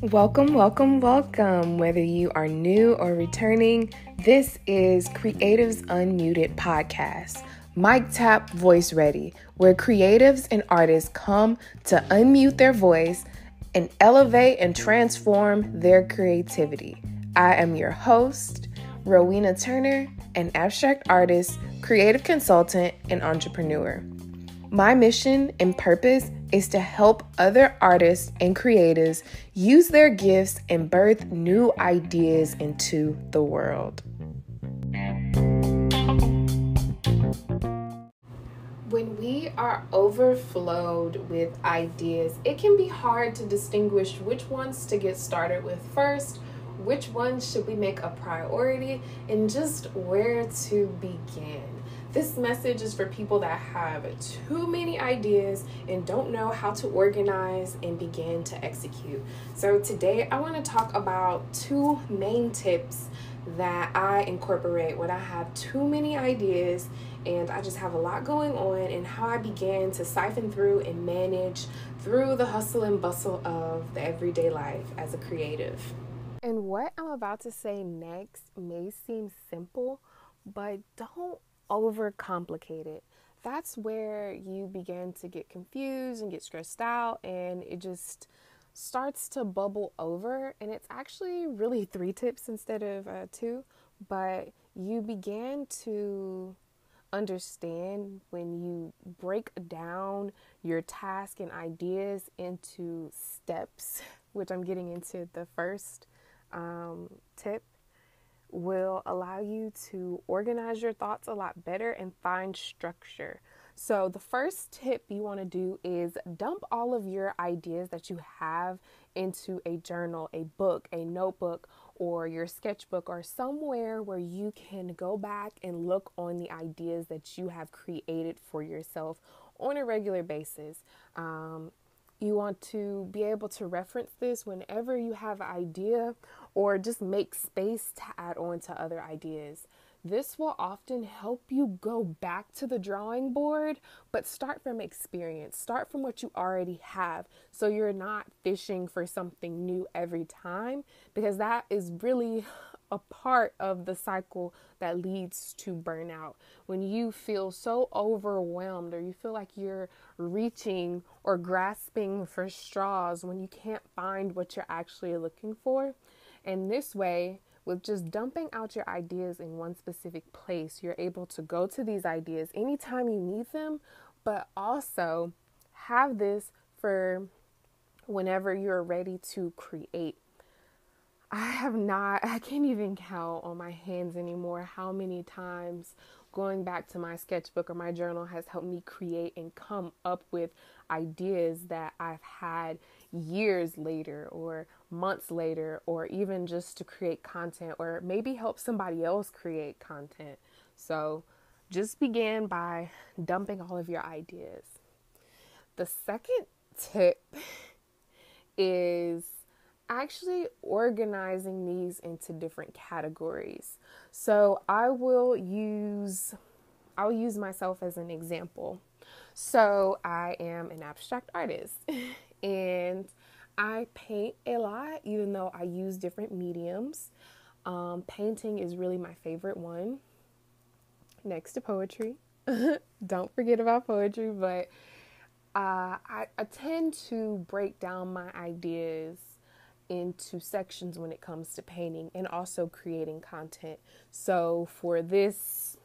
Welcome, welcome, welcome. Whether you are new or returning, this is Creatives Unmuted Podcast. Mic tap, voice ready, where creatives and artists come to unmute their voice and elevate and transform their creativity. I am your host, Rowena Turner, an abstract artist, creative consultant, and entrepreneur. My mission and purpose is to help other artists and creators use their gifts and birth new ideas into the world. When we are overflowed with ideas, it can be hard to distinguish which ones to get started with first, which ones should we make a priority, and just where to begin. This message is for people that have too many ideas and don't know how to organize and begin to execute. So, today I want to talk about two main tips that I incorporate when I have too many ideas and I just have a lot going on, and how I began to siphon through and manage through the hustle and bustle of the everyday life as a creative. And what I'm about to say next may seem simple, but don't overcomplicate it. That's where you begin to get confused and get stressed out, and it just starts to bubble over. And it's actually really three tips instead of uh, two, but you begin to understand when you break down your task and ideas into steps, which I'm getting into the first um, tip, will allow you to organize your thoughts a lot better and find structure. So, the first tip you want to do is dump all of your ideas that you have into a journal, a book, a notebook, or your sketchbook, or somewhere where you can go back and look on the ideas that you have created for yourself on a regular basis. Um, you want to be able to reference this whenever you have an idea or just make space to add on to other ideas. This will often help you go back to the drawing board, but start from experience. Start from what you already have so you're not fishing for something new every time because that is really a part of the cycle that leads to burnout. When you feel so overwhelmed or you feel like you're reaching or grasping for straws when you can't find what you're actually looking for. And this way, with just dumping out your ideas in one specific place, you're able to go to these ideas anytime you need them, but also have this for whenever you're ready to create I have not, I can't even count on my hands anymore how many times going back to my sketchbook or my journal has helped me create and come up with ideas that I've had years later or months later, or even just to create content or maybe help somebody else create content. So just begin by dumping all of your ideas. The second tip is actually organizing these into different categories. So I will use I'll use myself as an example. So I am an abstract artist and I paint a lot even though I use different mediums. Um, painting is really my favorite one next to poetry. Don't forget about poetry, but uh, I, I tend to break down my ideas into sections when it comes to painting and also creating content. So, for this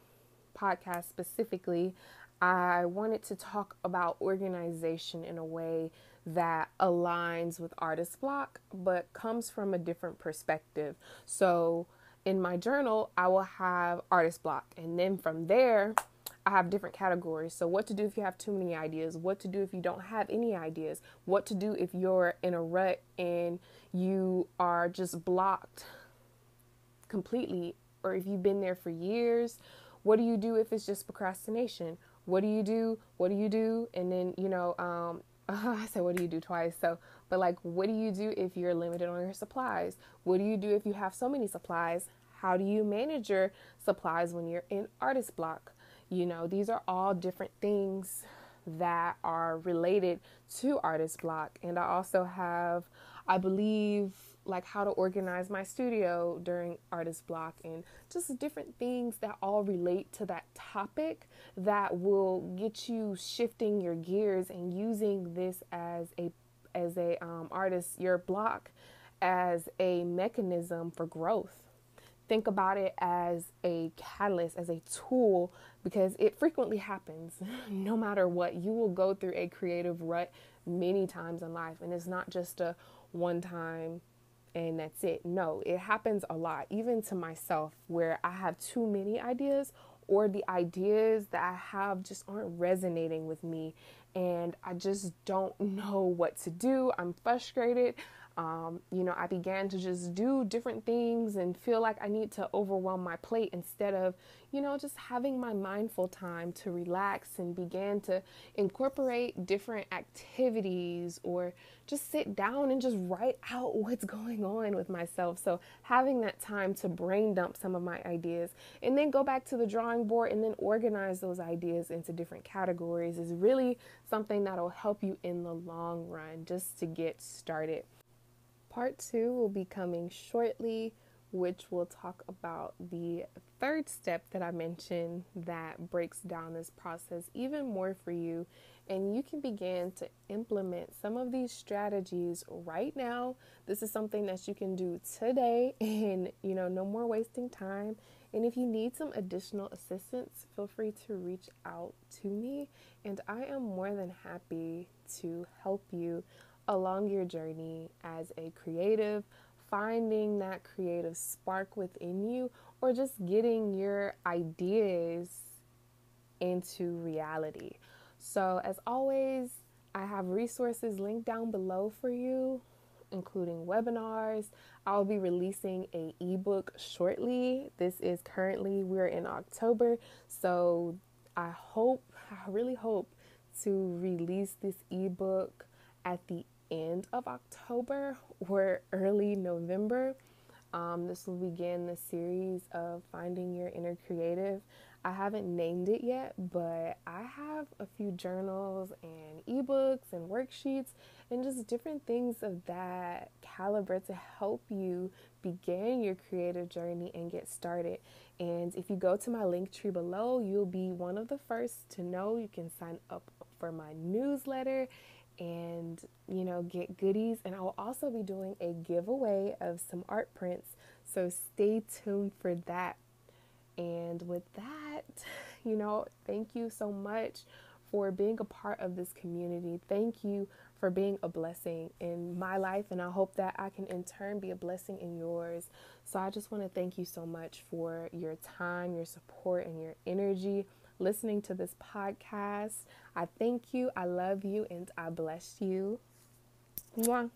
podcast specifically, I wanted to talk about organization in a way that aligns with artist block but comes from a different perspective. So, in my journal, I will have artist block, and then from there, I have different categories. So, what to do if you have too many ideas, what to do if you don't have any ideas, what to do if you're in a rut and you are just blocked completely, or if you've been there for years. What do you do if it's just procrastination? What do you do? What do you do? And then, you know, um, I said, what do you do twice? So, but like, what do you do if you're limited on your supplies? What do you do if you have so many supplies? How do you manage your supplies when you're in artist block? You know, these are all different things that are related to artist block. And I also have, I believe, like how to organize my studio during artist block and just different things that all relate to that topic that will get you shifting your gears and using this as a as a um, artist your block as a mechanism for growth think about it as a catalyst as a tool because it frequently happens no matter what you will go through a creative rut many times in life and it's not just a one time and that's it. No, it happens a lot, even to myself, where I have too many ideas or the ideas that I have just aren't resonating with me and I just don't know what to do. I'm frustrated. Um, you know, I began to just do different things and feel like I need to overwhelm my plate instead of, you know, just having my mindful time to relax and began to incorporate different activities or just sit down and just write out what's going on with myself. So, having that time to brain dump some of my ideas and then go back to the drawing board and then organize those ideas into different categories is really something that'll help you in the long run just to get started. Part two will be coming shortly, which will talk about the third step that I mentioned that breaks down this process even more for you. And you can begin to implement some of these strategies right now. This is something that you can do today, and you know, no more wasting time. And if you need some additional assistance, feel free to reach out to me, and I am more than happy to help you along your journey as a creative, finding that creative spark within you, or just getting your ideas into reality. So, as always, I have resources linked down below for you, including webinars. I'll be releasing a ebook shortly. This is currently we're in October, so I hope, I really hope to release this ebook at the end of October or early November. Um, this will begin the series of finding your inner creative. I haven't named it yet, but I have a few journals and ebooks and worksheets and just different things of that caliber to help you begin your creative journey and get started. And if you go to my link tree below, you'll be one of the first to know. You can sign up for my newsletter and you know get goodies. And I'll also be doing a giveaway of some art prints. So stay tuned for that. And with that you know thank you so much for being a part of this community. Thank you for being a blessing in my life and I hope that I can in turn be a blessing in yours. So I just want to thank you so much for your time your support and your energy listening to this podcast. I thank you, I love you, and I bless you. Mwah.